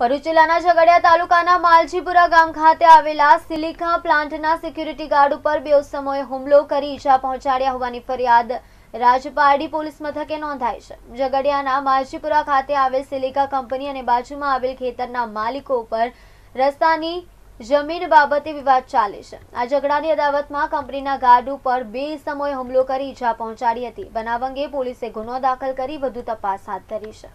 ભરૂચ જિલ્લાના ઝઘડિયા તાલુકાના માલજીપુરા ગામ ખાતે આવેલા સિલિકા પ્લાન્ટના સિક્યુરિટી ગાર્ડ ઉપર બે સમયે હુમલો કરી ઈજા પહોંચાડ્યા હોવાની ફરિયાદ રાજપારડી પોલીસ મથકે નોંધાઈ છે. ઝઘડિયાના માલજીપુરા ખાતે આવેલ સિલિકા કંપની અને બાજુમાં આવેલ ખેતરના માલિકો ઉપર રસ્તાની જમીન બાબતે વિવાદ ચાલે છે. આ ઝઘડાની અદાવતમાં કંપનીના ગાર્ડ ઉપર બે સમયે હુમલો કરી ઈજા પહોંચાડી હતી. બનાવ અંગે પોલીસે ગુનો દાખલ કરી વધુ તપાસ હાથ ધરી છે.